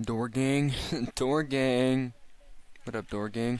Door gang, door gang. What up, door gang?